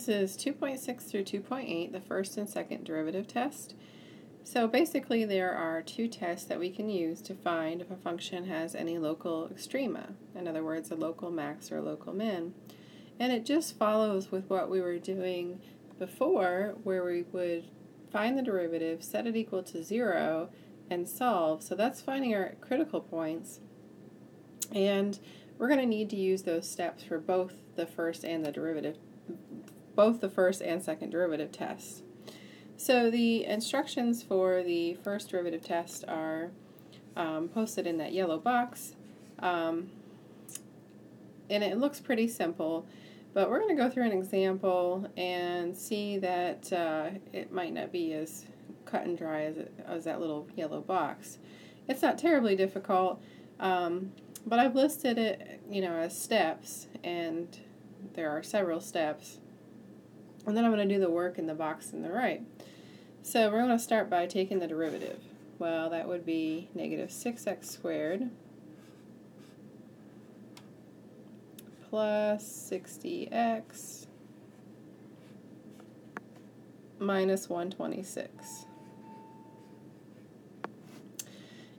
This is 2.6 through 2.8, the first and second derivative test. So basically there are two tests that we can use to find if a function has any local extrema, in other words a local max or a local min. And it just follows with what we were doing before where we would find the derivative, set it equal to 0, and solve. So that's finding our critical points. And we're going to need to use those steps for both the first and the derivative, both the first and second derivative tests. So the instructions for the first derivative test are um, posted in that yellow box. Um, and it looks pretty simple, but we're going to go through an example and see that uh, it might not be as cut and dry as, it, as that little yellow box. It's not terribly difficult, um, but I've listed it, you know, as steps, and there are several steps. And then I'm going to do the work in the box in the right. So we're going to start by taking the derivative. Well, that would be negative 6x squared plus 60x minus 126.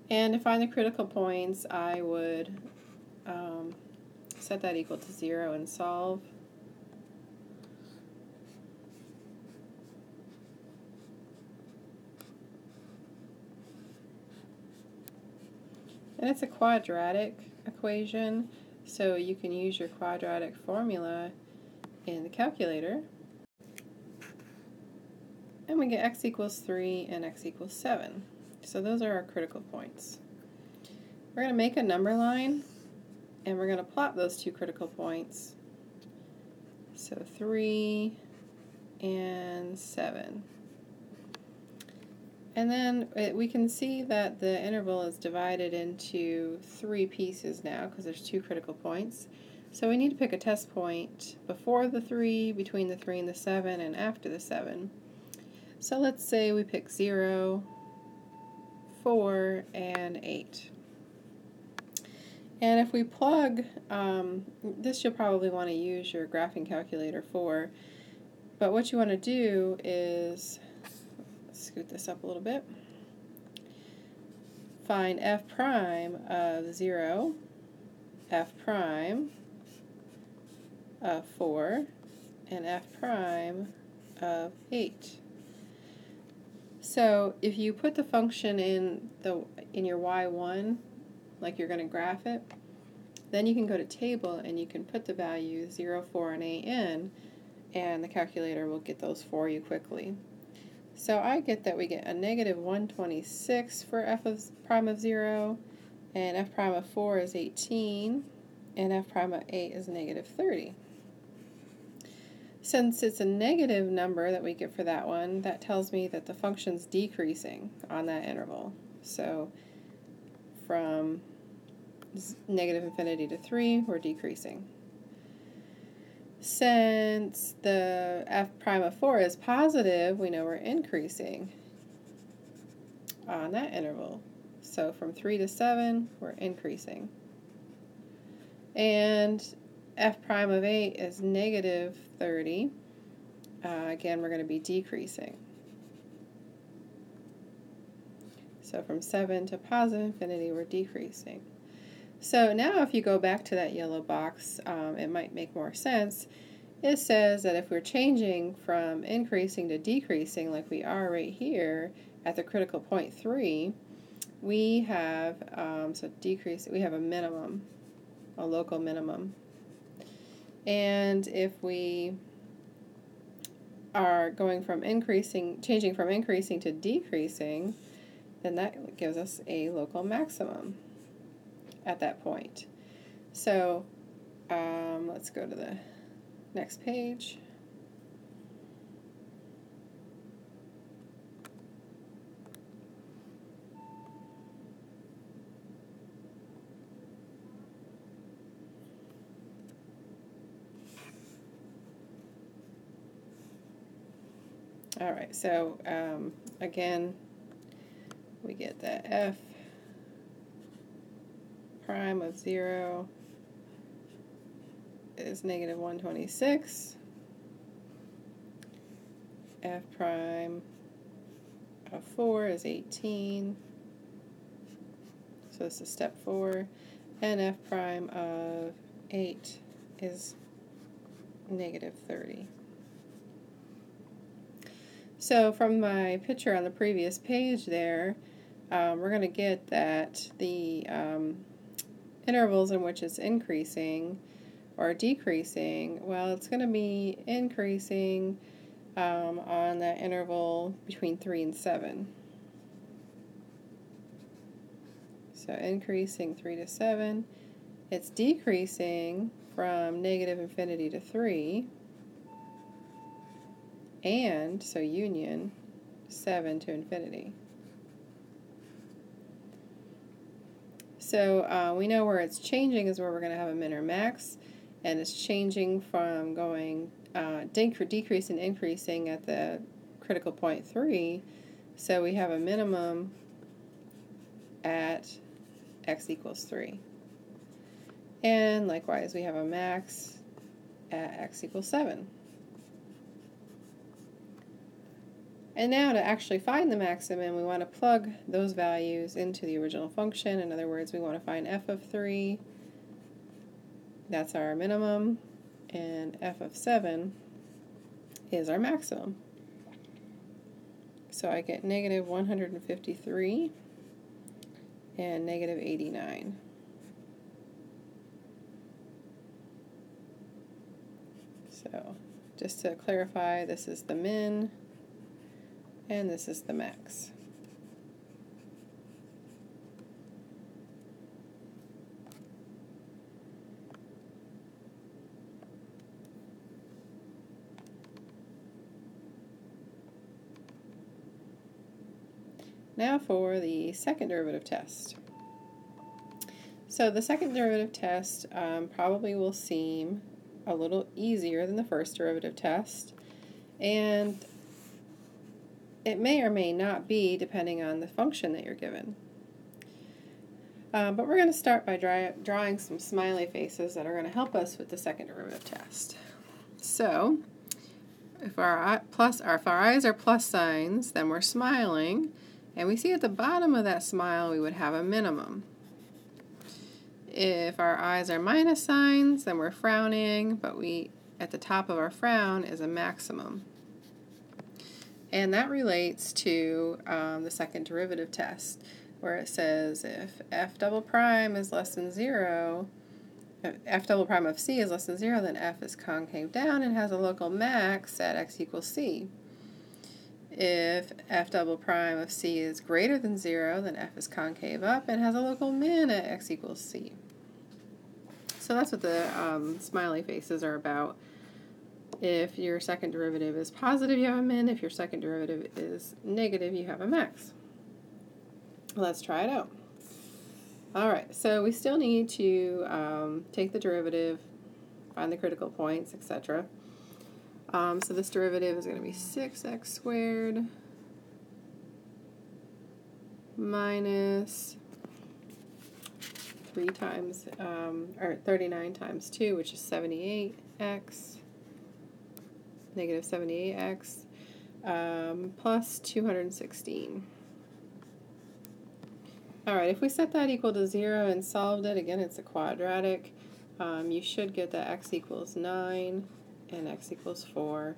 And to find the critical points, I would um, set that equal to 0 and solve. And it's a quadratic equation, so you can use your quadratic formula in the calculator. And we get x equals 3 and x equals 7. So those are our critical points. We're going to make a number line, and we're going to plot those two critical points. So 3 and 7. And then it, we can see that the interval is divided into three pieces now because there's two critical points. So we need to pick a test point before the 3, between the 3 and the 7, and after the 7. So let's say we pick 0, 4, and 8. And if we plug, um, this you'll probably want to use your graphing calculator for, but what you want to do is scoot this up a little bit. Find f prime of 0, f prime of 4, and f prime of 8. So if you put the function in the in your y1, like you're going to graph it, then you can go to table and you can put the values 0, 4, and 8 in, and the calculator will get those for you quickly. So I get that we get a negative 126 for f of prime of 0, and f prime of 4 is 18, and f prime of 8 is negative 30. Since it's a negative number that we get for that one, that tells me that the function's decreasing on that interval. So from negative infinity to 3, we're decreasing. Since the f prime of 4 is positive, we know we're increasing on that interval. So from 3 to 7, we're increasing. And f prime of 8 is negative 30. Uh, again, we're going to be decreasing. So from 7 to positive infinity, we're decreasing. So now if you go back to that yellow box, um, it might make more sense. It says that if we're changing from increasing to decreasing like we are right here at the critical point 3, we have, um, so decrease, we have a minimum, a local minimum. And if we are going from increasing, changing from increasing to decreasing, then that gives us a local maximum at that point. So um, let's go to the next page. All right, so um, again, we get that f prime of 0 is negative 126. f prime of 4 is 18. So this is step 4. And f prime of 8 is negative 30. So from my picture on the previous page there, um, we're going to get that the um, intervals in which it's increasing or decreasing, well, it's going to be increasing um, on that interval between 3 and 7. So increasing 3 to 7. It's decreasing from negative infinity to 3. And, so union, 7 to infinity. So uh, we know where it's changing is where we're going to have a min or max, and it's changing from going uh, decrease and increasing at the critical point 3. So we have a minimum at x equals 3. And likewise, we have a max at x equals 7. And now to actually find the maximum, we want to plug those values into the original function. In other words, we want to find f of 3. That's our minimum. And f of 7 is our maximum. So I get negative 153 and negative 89. So just to clarify, this is the min and this is the max. Now for the second derivative test. So the second derivative test um, probably will seem a little easier than the first derivative test. And it may or may not be depending on the function that you're given. Uh, but we're going to start by dry, drawing some smiley faces that are going to help us with the second derivative test. So, if our, plus, if our eyes are plus signs, then we're smiling, and we see at the bottom of that smile we would have a minimum. If our eyes are minus signs, then we're frowning, but we at the top of our frown is a maximum. And that relates to um, the second derivative test, where it says if f double prime is less than 0, f double prime of c is less than 0, then f is concave down and has a local max at x equals c. If f double prime of c is greater than 0, then f is concave up and has a local min at x equals c. So that's what the um, smiley faces are about. If your second derivative is positive, you have a min. If your second derivative is negative, you have a max. Let's try it out. All right, so we still need to um, take the derivative, find the critical points, etc. Um, so this derivative is going to be 6x squared minus 3 times, um, or 39 times 2, which is 78x negative 78x, um, plus 216. Alright, if we set that equal to 0 and solved it, again it's a quadratic, um, you should get that x equals 9 and x equals 4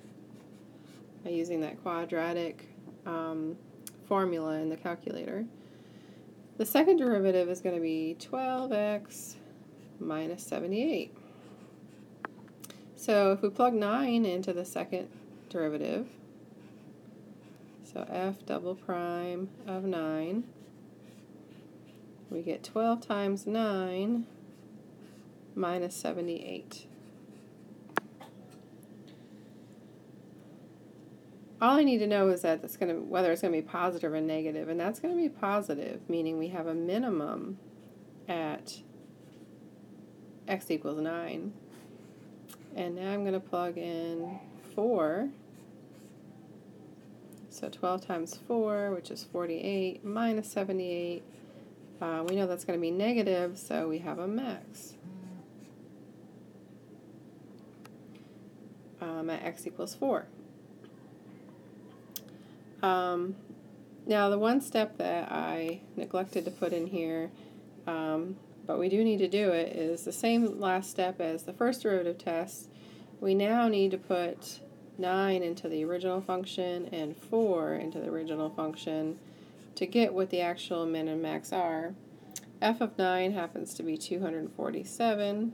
by using that quadratic um, formula in the calculator. The second derivative is going to be 12x minus 78. So if we plug 9 into the second derivative, so f double prime of 9, we get 12 times 9 minus 78. All I need to know is that it's going to whether it's going to be positive or negative, and that's going to be positive, meaning we have a minimum at x equals 9. And now I'm going to plug in 4. So 12 times 4, which is 48, minus 78. Uh, we know that's going to be negative, so we have a max. Um, at x equals 4. Um, now, the one step that I neglected to put in here, um, but we do need to do it, is the same last step as the first derivative test. We now need to put 9 into the original function and 4 into the original function to get what the actual min and max are. f of 9 happens to be 247,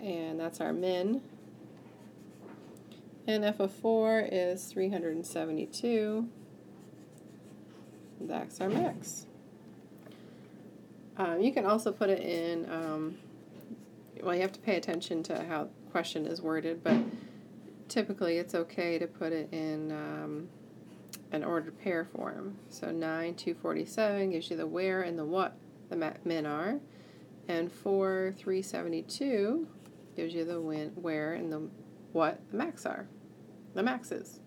and that's our min. And f of 4 is 372. That's our max. Um, you can also put it in, um, well, you have to pay attention to how question is worded, but typically it's okay to put it in um, an ordered pair form. So 9, 247 gives you the where and the what the min are, and 4, 372 gives you the when, where and the what the max are, the maxes.